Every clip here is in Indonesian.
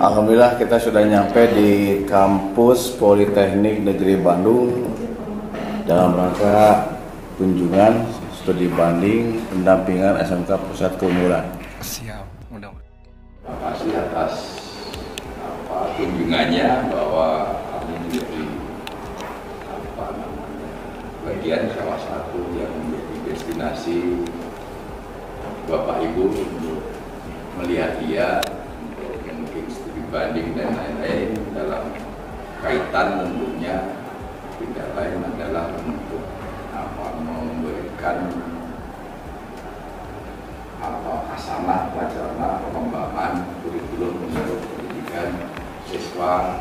Alhamdulillah kita sudah nyampe di kampus Politeknik Negeri Bandung dalam rangka kunjungan studi banding pendampingan SMK Pusat Keumuran. Siap, mudah-mudahan. Terima kasih atas apa, kunjungannya bahwa kami menjadi apa namanya bagian salah satu yang menjadi destinasi Bapak Ibu untuk melihat dia untuk mungkin studi banding dan lain-lain dalam kaitan tentunya tidak lain adalah untuk apa memberikan apa asanah wacana pengembangan kurikulum untuk pendidikan siswa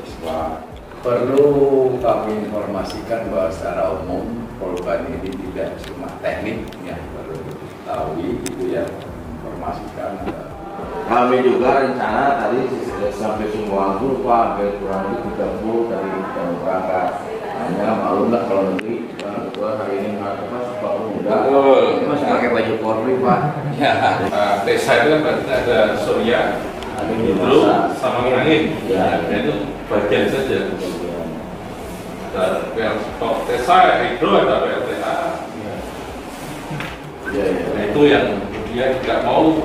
siswa. Perlu kami informasikan bahwa secara umum korban ini tidak cuma teknik ya perlu diketahui itu ya informasikan Kami juga rencana tadi sampai semua Pak hampir kurang lebih 30 dari dalam rangka hanya maklum lah kalau nanti Pak Ketua hari ini apa suka muda masih pakai baju Polri Pak ya Nah, desa itu kan ada surya, masa. sama angin. Ya. Ya, itu bagian saja. Ada PL desa, hidro, ada PLTA. Iya Nah, itu yang dia tidak mau.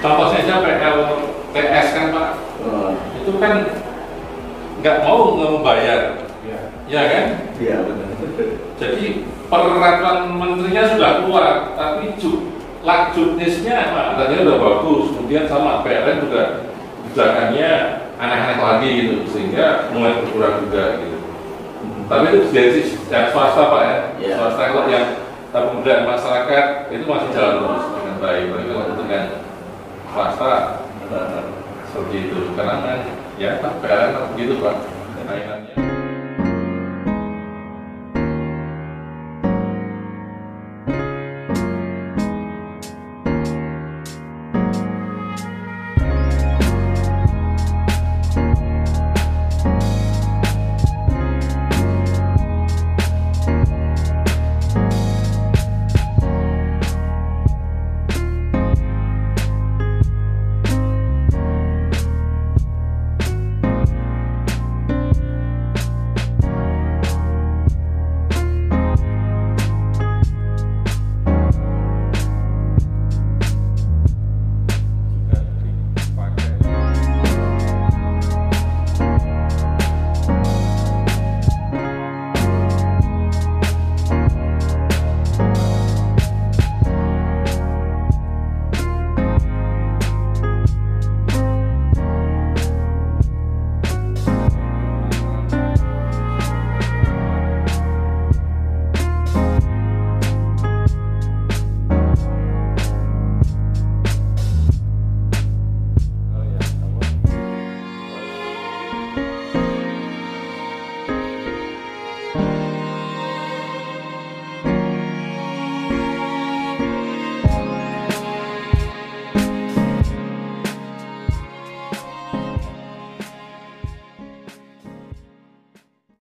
Contoh saja PLTS kan Pak, Eh, itu kan nggak mau membayar, ya kan? Iya benar Jadi peraturan menterinya sudah keluar, tapi ju, lak juknisnya Pak, katanya udah bagus. Kemudian sama PLN juga kebijakannya aneh-aneh lagi gitu, sehingga mulai berkurang juga gitu. Tapi itu dari yang swasta Pak ya, Iya. swasta kalau yang kemudian masyarakat itu masih jalan terus dengan baik swasta seperti itu. Karena ya pak begitu pak.